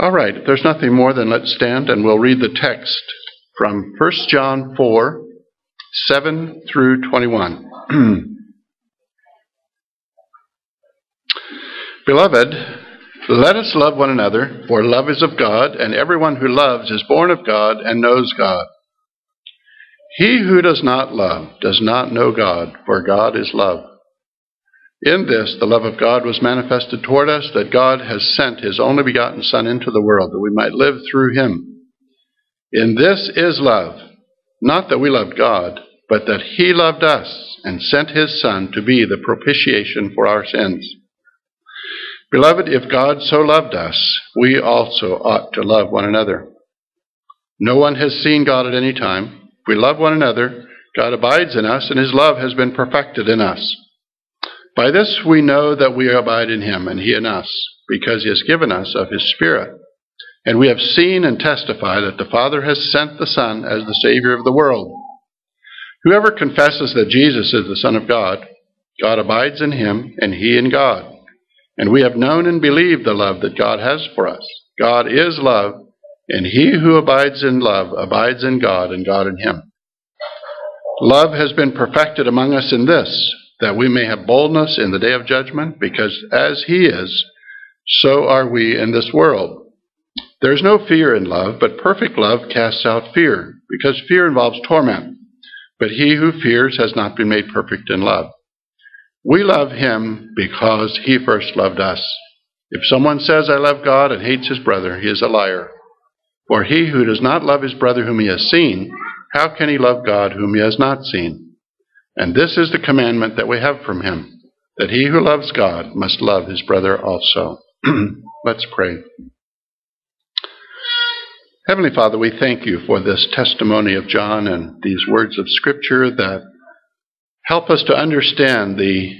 All right, if there's nothing more, then let's stand and we'll read the text from 1 John 4 7 through 21. Beloved, let us love one another, for love is of God, and everyone who loves is born of God and knows God. He who does not love does not know God, for God is love. In this, the love of God was manifested toward us, that God has sent his only begotten Son into the world, that we might live through him. In this is love, not that we loved God, but that he loved us and sent his Son to be the propitiation for our sins. Beloved, if God so loved us, we also ought to love one another. No one has seen God at any time. If we love one another, God abides in us, and his love has been perfected in us. By this we know that we abide in him and he in us, because he has given us of his Spirit. And we have seen and testify that the Father has sent the Son as the Savior of the world. Whoever confesses that Jesus is the Son of God, God abides in him and he in God. And we have known and believed the love that God has for us. God is love, and he who abides in love abides in God and God in him. Love has been perfected among us in this that we may have boldness in the day of judgment, because as he is, so are we in this world. There is no fear in love, but perfect love casts out fear, because fear involves torment. But he who fears has not been made perfect in love. We love him because he first loved us. If someone says, I love God and hates his brother, he is a liar. For he who does not love his brother whom he has seen, how can he love God whom he has not seen? And this is the commandment that we have from him that he who loves God must love his brother also. Let's pray. Heavenly Father, we thank you for this testimony of John and these words of Scripture that help us to understand the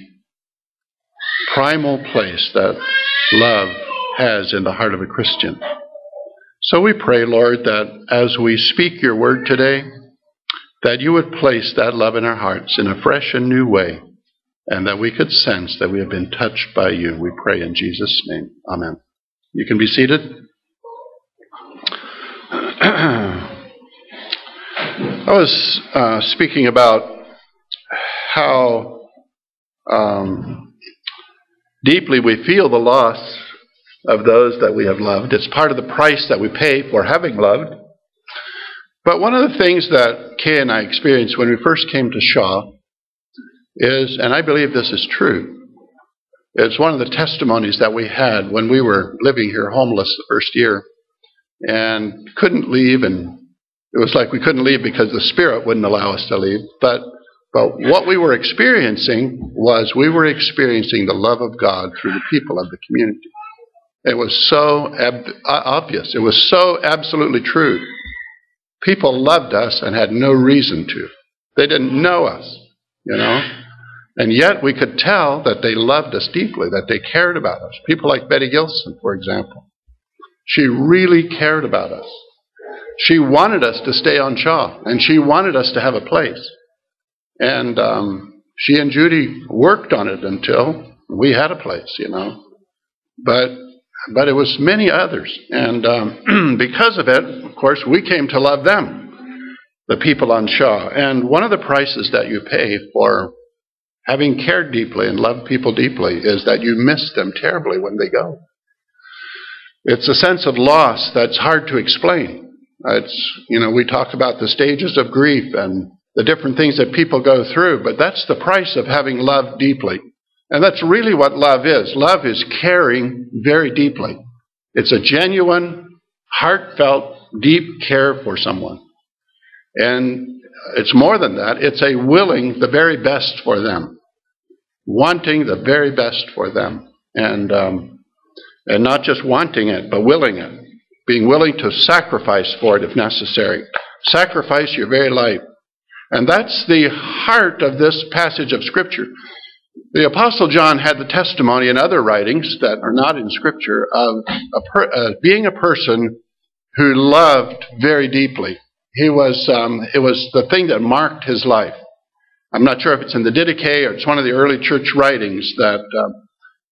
primal place that love has in the heart of a Christian. So we pray, Lord, that as we speak your word today, that you would place that love in our hearts in a fresh and new way, and that we could sense that we have been touched by you. We pray in Jesus' name. Amen. You can be seated. I was uh, speaking about how um, deeply we feel the loss of those that we have loved. It's part of the price that we pay for having loved. But one of the things that Kay and I experienced when we first came to Shaw is, and I believe this is true, it's one of the testimonies that we had when we were living here homeless the first year and couldn't leave and it was like we couldn't leave because the spirit wouldn't allow us to leave. But but what we were experiencing was we were experiencing the love of God through the people of the community. It was so ab- uh, obvious. It was so absolutely true People loved us and had no reason to. They didn't know us, you know. And yet we could tell that they loved us deeply, that they cared about us. People like Betty Gilson, for example. She really cared about us. She wanted us to stay on Shaw, and she wanted us to have a place. And um, she and Judy worked on it until we had a place, you know. But but it was many others. And um, because of it, of course, we came to love them, the people on Shaw. And one of the prices that you pay for having cared deeply and loved people deeply is that you miss them terribly when they go. It's a sense of loss that's hard to explain. It's, you know, we talk about the stages of grief and the different things that people go through, but that's the price of having loved deeply. And that's really what love is. Love is caring very deeply. It's a genuine, heartfelt, deep care for someone. And it's more than that, it's a willing the very best for them, wanting the very best for them. And, um, and not just wanting it, but willing it, being willing to sacrifice for it if necessary. Sacrifice your very life. And that's the heart of this passage of Scripture. The Apostle John had the testimony in other writings that are not in Scripture of a per, uh, being a person who loved very deeply. He was, um, it was the thing that marked his life. I'm not sure if it's in the Didache or it's one of the early church writings that, uh,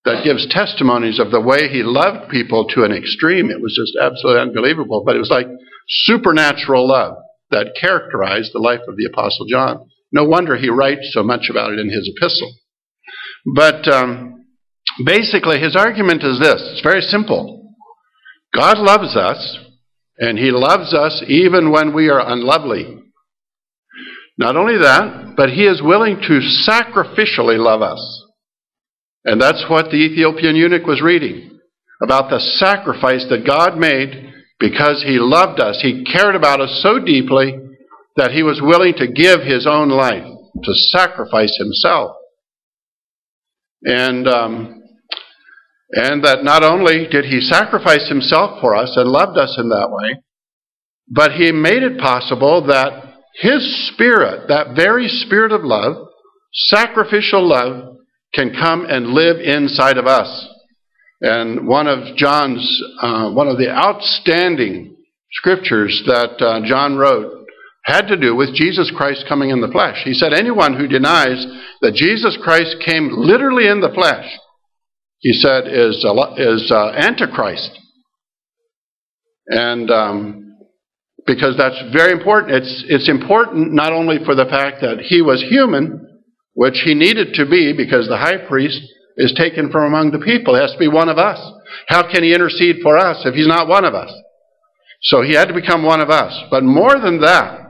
that gives testimonies of the way he loved people to an extreme. It was just absolutely unbelievable. But it was like supernatural love that characterized the life of the Apostle John. No wonder he writes so much about it in his epistle. But um, basically, his argument is this it's very simple God loves us, and he loves us even when we are unlovely. Not only that, but he is willing to sacrificially love us. And that's what the Ethiopian eunuch was reading about the sacrifice that God made because he loved us. He cared about us so deeply that he was willing to give his own life, to sacrifice himself. And, um, and that not only did he sacrifice himself for us and loved us in that way, but he made it possible that his spirit, that very spirit of love, sacrificial love, can come and live inside of us. And one of John's, uh, one of the outstanding scriptures that uh, John wrote had to do with Jesus Christ coming in the flesh. He said, anyone who denies that Jesus Christ came literally in the flesh, he said, is, is uh, Antichrist. And um, because that's very important. It's, it's important not only for the fact that he was human, which he needed to be because the high priest is taken from among the people. He has to be one of us. How can he intercede for us if he's not one of us? So he had to become one of us. But more than that,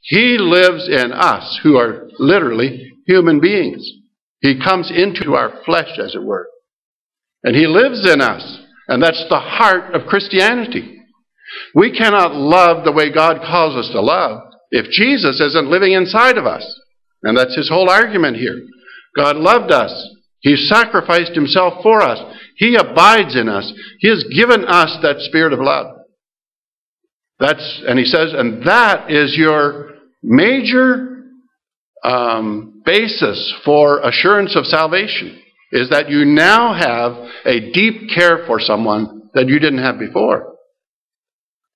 he lives in us who are literally human beings. He comes into our flesh, as it were. And he lives in us. And that's the heart of Christianity. We cannot love the way God calls us to love if Jesus isn't living inside of us. And that's his whole argument here. God loved us. He sacrificed himself for us. He abides in us. He has given us that spirit of love. That's, and he says, and that is your major um, basis for assurance of salvation, is that you now have a deep care for someone that you didn't have before.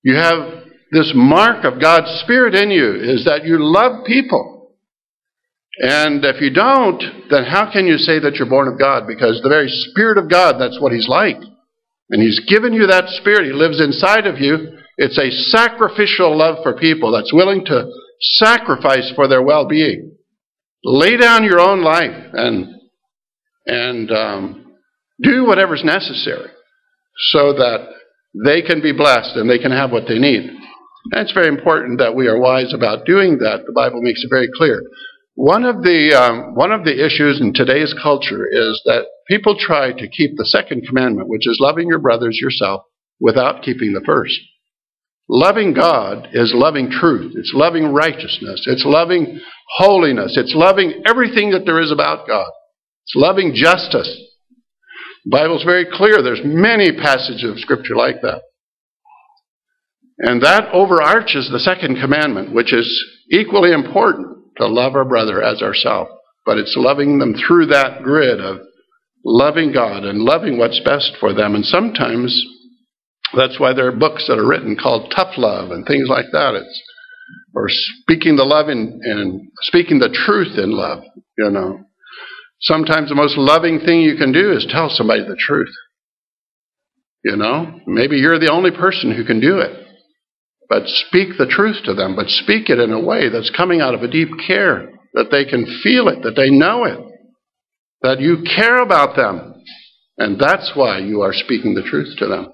You have this mark of God's Spirit in you, is that you love people. And if you don't, then how can you say that you're born of God? Because the very Spirit of God, that's what He's like. And He's given you that Spirit. He lives inside of you. It's a sacrificial love for people that's willing to sacrifice for their well being. Lay down your own life and, and um, do whatever's necessary so that they can be blessed and they can have what they need. And it's very important that we are wise about doing that. The Bible makes it very clear. One of the um, one of the issues in today's culture is that people try to keep the second commandment, which is loving your brothers yourself, without keeping the first. Loving God is loving truth. It's loving righteousness. It's loving holiness. It's loving everything that there is about God. It's loving justice. The Bible's very clear. There's many passages of Scripture like that. And that overarches the second commandment, which is equally important to love our brother as ourselves. But it's loving them through that grid of loving God and loving what's best for them. And sometimes that's why there are books that are written called Tough Love and things like that. It's or speaking the love in and speaking the truth in love, you know. Sometimes the most loving thing you can do is tell somebody the truth. You know, maybe you're the only person who can do it. But speak the truth to them, but speak it in a way that's coming out of a deep care, that they can feel it, that they know it, that you care about them. And that's why you are speaking the truth to them.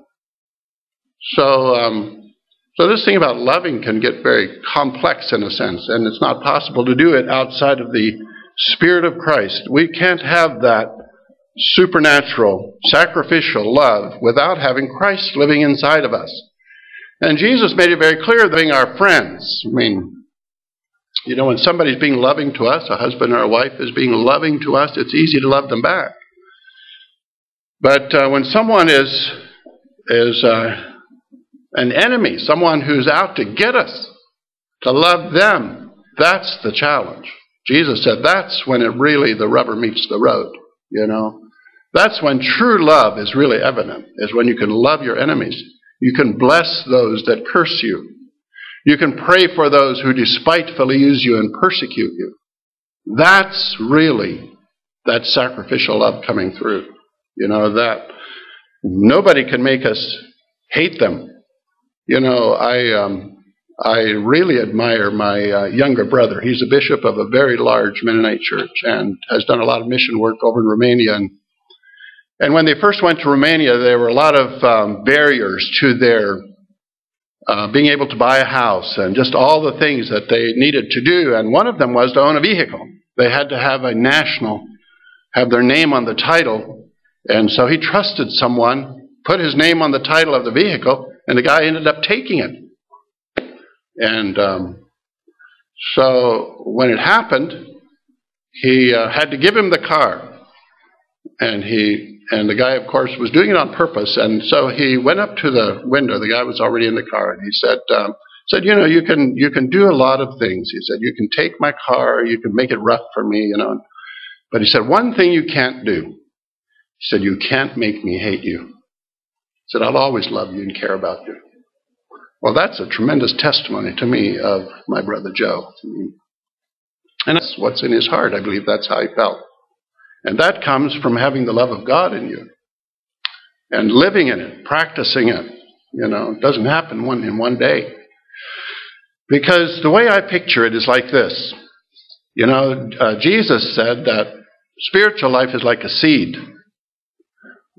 So, um, so this thing about loving can get very complex in a sense, and it's not possible to do it outside of the Spirit of Christ. We can't have that supernatural, sacrificial love without having Christ living inside of us. And Jesus made it very clear that being our friends, I mean, you know, when somebody's being loving to us, a husband or a wife is being loving to us, it's easy to love them back. But uh, when someone is is uh, an enemy, someone who's out to get us, to love them, that's the challenge. Jesus said that's when it really, the rubber meets the road, you know. That's when true love is really evident, is when you can love your enemies. You can bless those that curse you. You can pray for those who despitefully use you and persecute you. That's really that sacrificial love coming through, You know, that nobody can make us hate them. You know, I, um, I really admire my uh, younger brother. He's a bishop of a very large Mennonite church and has done a lot of mission work over in Romania. And, and when they first went to Romania, there were a lot of um, barriers to their uh, being able to buy a house and just all the things that they needed to do. And one of them was to own a vehicle. They had to have a national, have their name on the title. And so he trusted someone, put his name on the title of the vehicle, and the guy ended up taking it. And um, so when it happened, he uh, had to give him the car. And he and the guy, of course, was doing it on purpose. And so he went up to the window. The guy was already in the car, and he said, um, "said You know, you can you can do a lot of things." He said, "You can take my car. You can make it rough for me, you know." But he said, "One thing you can't do." He said, "You can't make me hate you." Said, "I'll always love you and care about you." Well, that's a tremendous testimony to me of my brother Joe. And that's what's in his heart. I believe that's how he felt. And that comes from having the love of God in you and living in it, practicing it. You know, it doesn't happen one in one day. Because the way I picture it is like this. You know, uh, Jesus said that spiritual life is like a seed.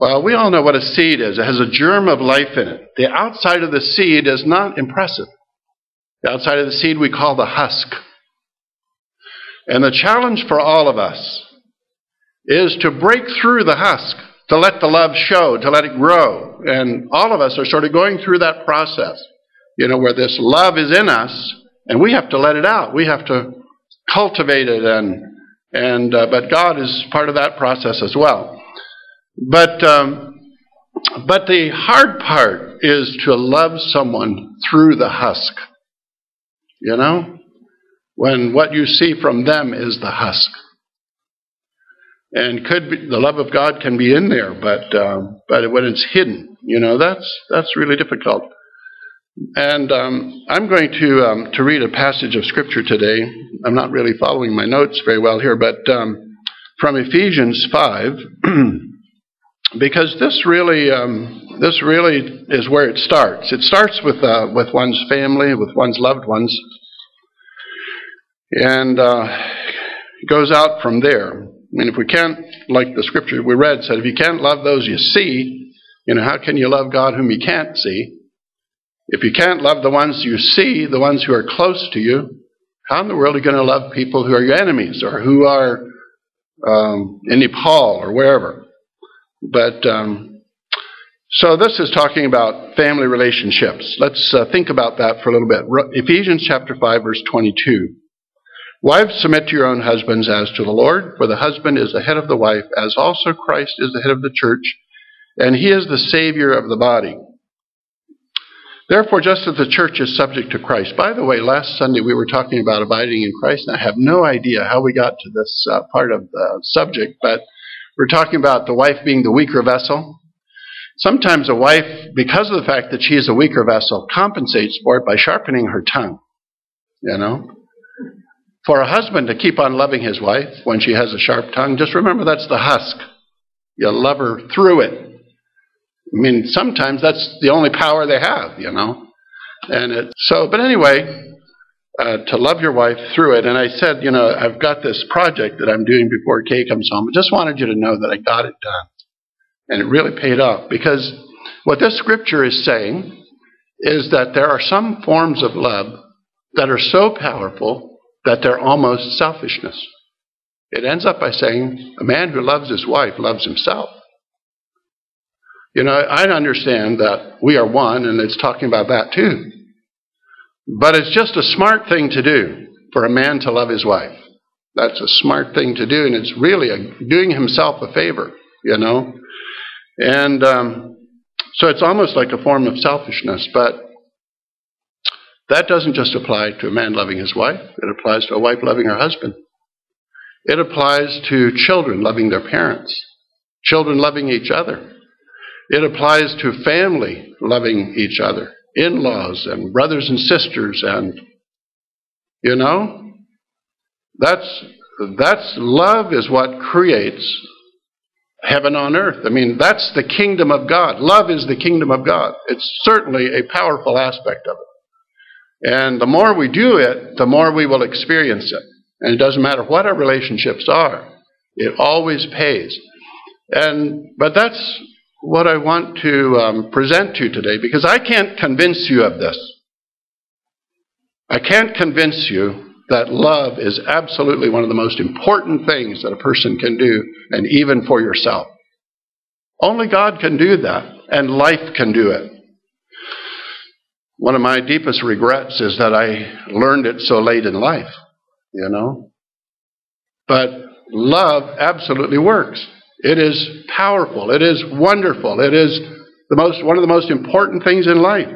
Well, we all know what a seed is. It has a germ of life in it. The outside of the seed is not impressive. The outside of the seed we call the husk. And the challenge for all of us is to break through the husk, to let the love show, to let it grow. And all of us are sort of going through that process, you know, where this love is in us, and we have to let it out. We have to cultivate it, and and uh, but God is part of that process as well. But, um, but the hard part is to love someone through the husk. You know? When what you see from them is the husk. And could be, the love of God can be in there, but um, but when it's hidden, you know, that's that's really difficult. And um, I'm going to um, to read a passage of scripture today. I'm not really following my notes very well here, but um, from Ephesians five. because this really um, this really is where it starts. It starts with uh, with one's family, with one's loved ones, and uh, goes out from there. I mean, if we can't, like the scripture we read said, if you can't love those you see, you know, how can you love God whom you can't see? If you can't love the ones you see, the ones who are close to you, how in the world are you going to love people who are your enemies or who are um, in Nepal or wherever? But um, so this is talking about family relationships. Let's uh, think about that for a little bit. Ephesians chapter 5 verse 22. Wives, submit to your own husbands as to the Lord, for the husband is the head of the wife, as also Christ is the head of the church, and he is the Savior of the body. Therefore, just as the church is subject to Christ. By the way, last Sunday we were talking about abiding in Christ, and I have no idea how we got to this uh, part of the subject, but we're talking about the wife being the weaker vessel. Sometimes a wife, because of the fact that she is a weaker vessel, compensates for it by sharpening her tongue. You know? For a husband to keep on loving his wife when she has a sharp tongue, just remember that's the husk. You love her through it. I mean, sometimes that's the only power they have, you know? And it, so, but anyway, uh, to love your wife through it. And I said, you know, I've got this project that I'm doing before Kay comes home. I just wanted you to know that I got it done. And it really paid off because what this scripture is saying is that there are some forms of love that are so powerful that they're almost selfishness. It ends up by saying a man who loves his wife loves himself. You know, I understand that we are one, and it's talking about that too. But it's just a smart thing to do for a man to love his wife. That's a smart thing to do, and it's really a, doing himself a favor, you know. And um, so it's almost like a form of selfishness, but that doesn't just apply to a man loving his wife, it applies to a wife loving her husband. It applies to children loving their parents, children loving each other. It applies to family loving each other in laws and brothers and sisters, and you know, that's that's love is what creates heaven on earth. I mean, that's the kingdom of God. Love is the kingdom of God. It's certainly a powerful aspect of it. And the more we do it, the more we will experience it. And it doesn't matter what our relationships are, it always pays. And, but that's what I want to um, present to you today because I can't convince you of this. I can't convince you that love is absolutely one of the most important things that a person can do, and even for yourself. Only God can do that, and life can do it. One of my deepest regrets is that I learned it so late in life, you know. But love absolutely works. It is powerful. It is wonderful. It is the most, one of the most important things in life.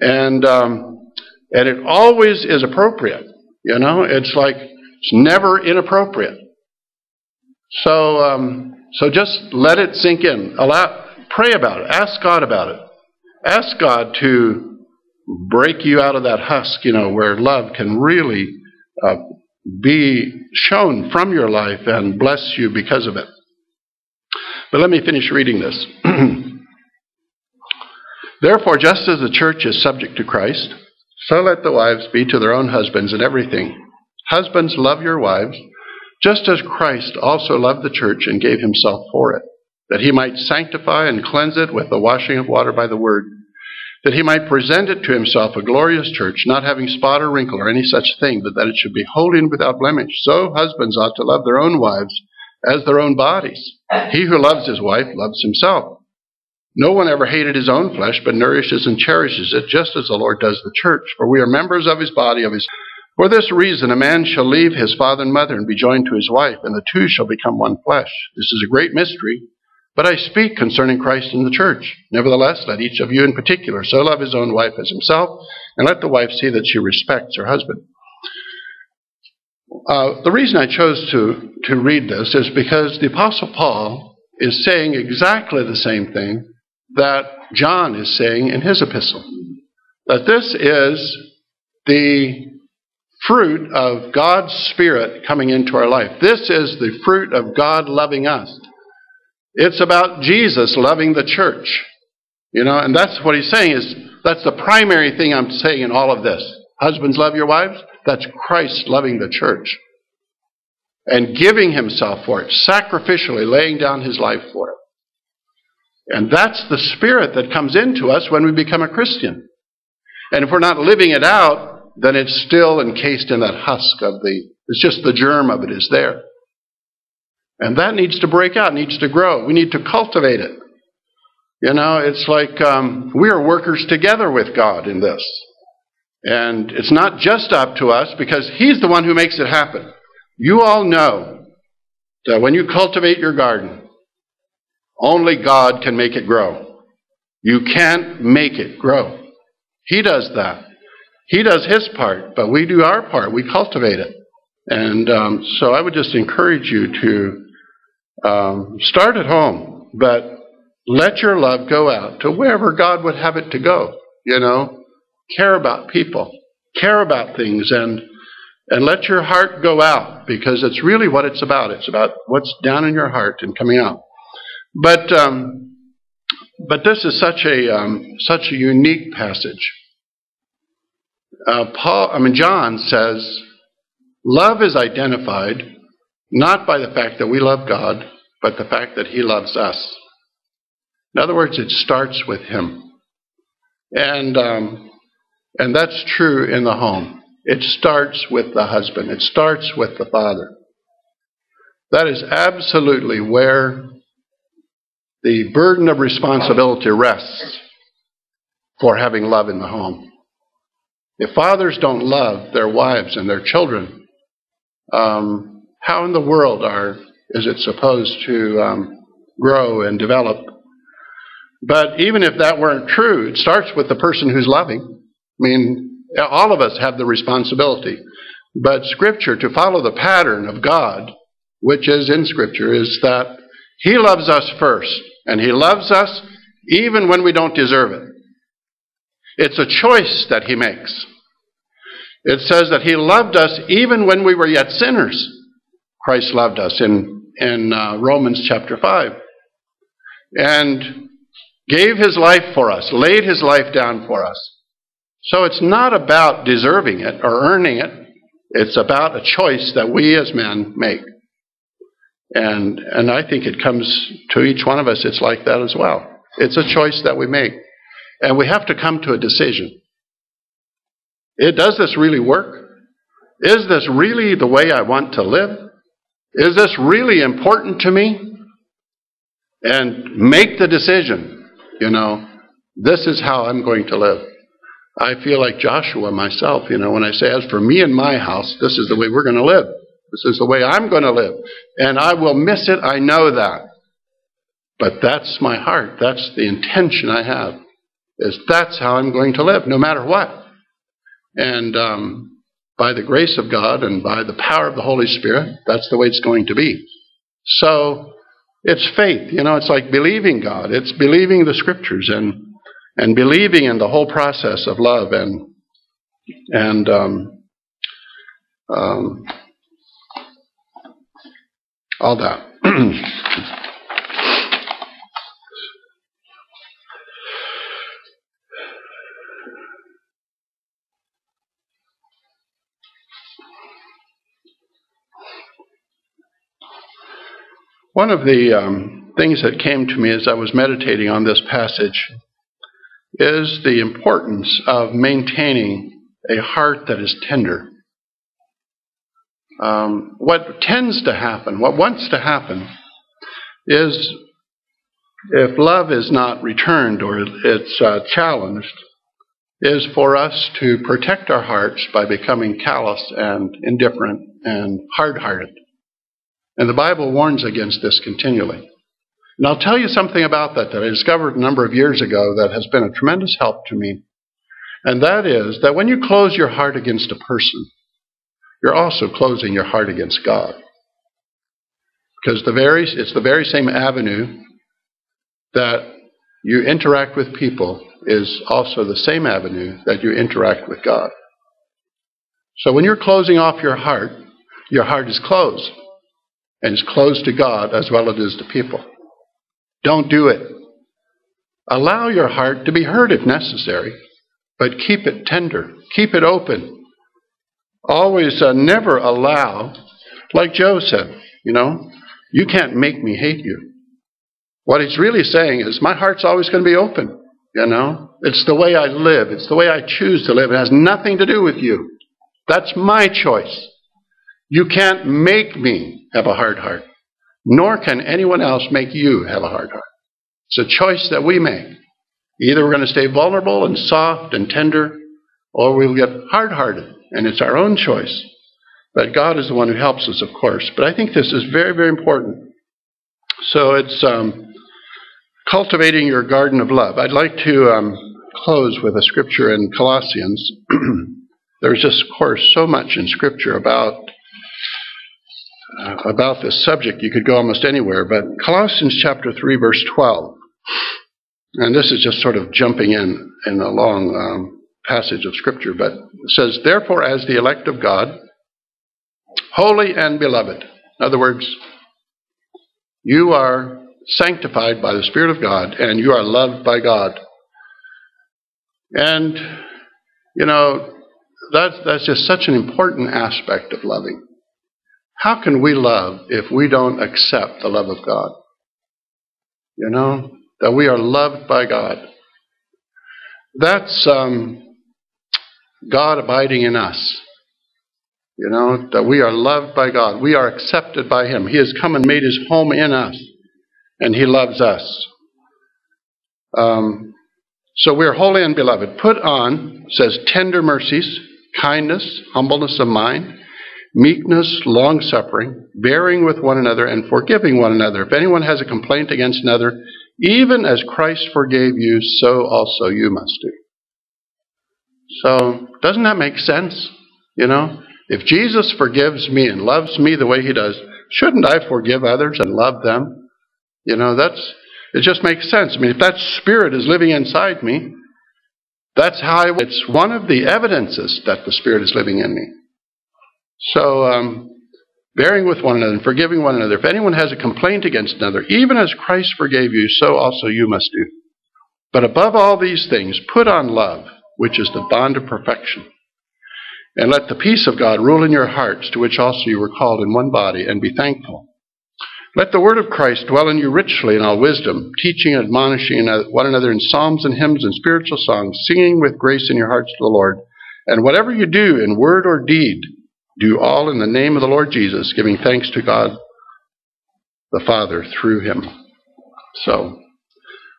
And, um, and it always is appropriate. You know, it's like, it's never inappropriate. So, um, so just let it sink in. Allow, pray about it. Ask God about it. Ask God to break you out of that husk, you know, where love can really uh, be shown from your life and bless you because of it. But let me finish reading this. Therefore, just as the church is subject to Christ, so let the wives be to their own husbands in everything. Husbands, love your wives, just as Christ also loved the church and gave himself for it, that he might sanctify and cleanse it with the washing of water by the word, that he might present it to himself a glorious church, not having spot or wrinkle or any such thing, but that it should be holy and without blemish. So husbands ought to love their own wives as their own bodies. He who loves his wife loves himself. No one ever hated his own flesh, but nourishes and cherishes it, just as the Lord does the church. For we are members of his body, of his. For this reason, a man shall leave his father and mother and be joined to his wife, and the two shall become one flesh. This is a great mystery, but I speak concerning Christ and the church. Nevertheless, let each of you in particular so love his own wife as himself, and let the wife see that she respects her husband. Uh, the reason I chose to, to read this is because the Apostle Paul is saying exactly the same thing that John is saying in his epistle. That this is the fruit of God's Spirit coming into our life. This is the fruit of God loving us. It's about Jesus loving the church. You know, and that's what he's saying is that's the primary thing I'm saying in all of this. Husbands, love your wives. That's Christ loving the church and giving himself for it, sacrificially laying down his life for it. And that's the spirit that comes into us when we become a Christian. And if we're not living it out, then it's still encased in that husk of the, it's just the germ of it is there. And that needs to break out, needs to grow. We need to cultivate it. You know, it's like um, we are workers together with God in this. And it's not just up to us because He's the one who makes it happen. You all know that when you cultivate your garden, only God can make it grow. You can't make it grow. He does that. He does His part, but we do our part. We cultivate it. And um, so I would just encourage you to um, start at home, but let your love go out to wherever God would have it to go. You know, care about people, care about things, and and let your heart go out because it's really what it's about. It's about what's down in your heart and coming out. But um, but this is such a um, such a unique passage. Uh, Paul, I mean John says, love is identified not by the fact that we love God, but the fact that He loves us. In other words, it starts with Him, and um, and that's true in the home. It starts with the husband, it starts with the father. That is absolutely where the burden of responsibility rests for having love in the home. If fathers don't love their wives and their children, um, how in the world are is it supposed to um, grow and develop? But even if that weren't true, it starts with the person who's loving. I mean, all of us have the responsibility. But Scripture, to follow the pattern of God, which is in Scripture, is that He loves us first, and He loves us even when we don't deserve it. It's a choice that He makes. It says that He loved us even when we were yet sinners. Christ loved us in, in uh, Romans chapter 5. and gave his life for us, laid his life down for us. So it's not about deserving it or earning it. It's about a choice that we as men make. And, and I think it comes to each one of us, it's like that as well. It's a choice that we make. And we have to come to a decision. It, does this really work? Is this really the way I want to live? Is this really important to me? And make the decision. You know, this is how I'm going to live. I feel like Joshua myself, you know, when I say, as for me and my house, this is the way we're going to live. This is the way I'm going to live. And I will miss it, I know that. But that's my heart. That's the intention I have. Is that's how I'm going to live, no matter what. And um, by the grace of God and by the power of the Holy Spirit, that's the way it's going to be. So it's faith. You know, it's like believing God. It's believing the Scriptures and and believing in the whole process of love and and um, um, all that. One of the um, things that came to me as I was meditating on this passage is the importance of maintaining a heart that is tender. Um, what tends to happen, what wants to happen, is if love is not returned or it's uh, challenged, is for us to protect our hearts by becoming callous and indifferent and hard hearted. And the Bible warns against this continually. And I'll tell you something about that that I discovered a number of years ago that has been a tremendous help to me. And that is that when you close your heart against a person, you're also closing your heart against God. Because the very, it's the very same avenue that you interact with people is also the same avenue that you interact with God. So when you're closing off your heart, your heart is closed. And it's closed to God as well as it is to people. Don't do it. Allow your heart to be hurt if necessary, but keep it tender, keep it open. Always uh, never allow, like Joe said, you know, you can't make me hate you. What he's really saying is, my heart's always going to be open, you know. It's the way I live, it's the way I choose to live. It has nothing to do with you. That's my choice. You can't make me have a hard heart nor can anyone else make you have a hard heart. It's a choice that we make. Either we're going to stay vulnerable and soft and tender, or we'll get hard hearted, and it's our own choice. But God is the one who helps us, of course. But I think this is very, very important. So it's um, cultivating your garden of love. I'd like to um, close with a scripture in Colossians. There's just, of course, so much in Scripture about uh, about this subject. You could go almost anywhere, but Colossians chapter 3, verse 12. And this is just sort of jumping in in a long um, passage of Scripture, but it says, Therefore, as the elect of God, holy and beloved. In other words, you are sanctified by the Spirit of God and you are loved by God. And, you know, that's, that's just such an important aspect of loving. How can we love if we don't accept the love of God? You know, that we are loved by God. That's um, God abiding in us. You know, that we are loved by God. We are accepted by Him. He has come and made His home in us, and He loves us. Um, so we are holy and beloved. Put on, says, tender mercies, kindness, humbleness of mind meekness, long suffering, bearing with one another, and forgiving one another. If anyone has a complaint against another, even as Christ forgave you, so also you must do. So, doesn't that make sense? You know, if Jesus forgives me and loves me the way he does, shouldn't I forgive others and love them? You know, that's it just makes sense. I mean, if that spirit is living inside me, that's how I, it's one of the evidences that the spirit is living in me. So um, bearing with one another and forgiving one another. If anyone has a complaint against another, even as Christ forgave you, so also you must do. But above all these things, put on love, which is the bond of perfection. And let the peace of God rule in your hearts, to which also you were called in one body, and be thankful. Let the word of Christ dwell in you richly in all wisdom, teaching and admonishing one another in psalms and hymns and spiritual songs, singing with grace in your hearts to the Lord. And whatever you do in word or deed, do all in the name of the Lord Jesus, giving thanks to God the Father through him. So,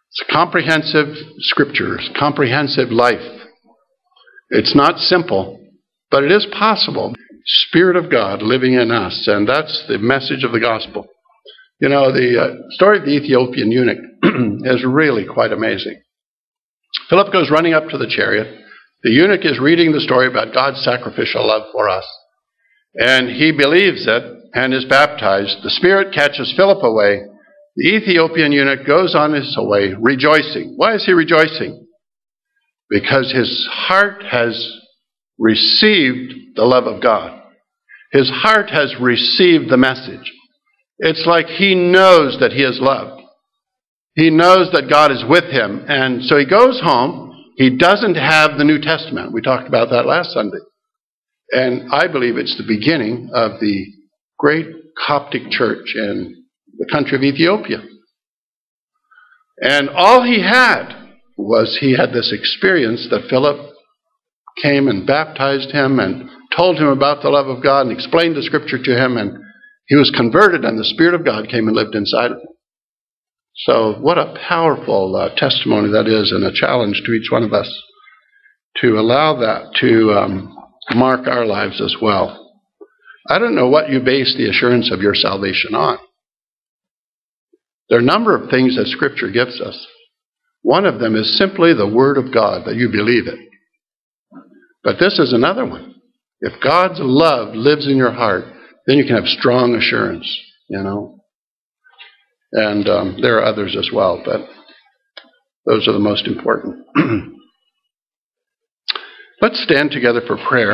it's comprehensive scriptures, comprehensive life. It's not simple, but it is possible. Spirit of God living in us, and that's the message of the gospel. You know, the uh, story of the Ethiopian eunuch is really quite amazing. Philip goes running up to the chariot. The eunuch is reading the story about God's sacrificial love for us. And he believes it and is baptized. The Spirit catches Philip away. The Ethiopian eunuch goes on his way rejoicing. Why is he rejoicing? Because his heart has received the love of God. His heart has received the message. It's like he knows that he is loved. He knows that God is with him. And so he goes home. He doesn't have the New Testament. We talked about that last Sunday. And I believe it's the beginning of the great Coptic church in the country of Ethiopia. And all he had was he had this experience that Philip came and baptized him and told him about the love of God and explained the scripture to him. And he was converted, and the Spirit of God came and lived inside of him. So, what a powerful uh, testimony that is, and a challenge to each one of us to allow that to um, mark our lives as well. I don't know what you base the assurance of your salvation on. There are a number of things that Scripture gives us. One of them is simply the Word of God, that you believe it. But this is another one. If God's love lives in your heart, then you can have strong assurance, you know. And um, there are others as well, but those are the most important. Let's stand together for prayer.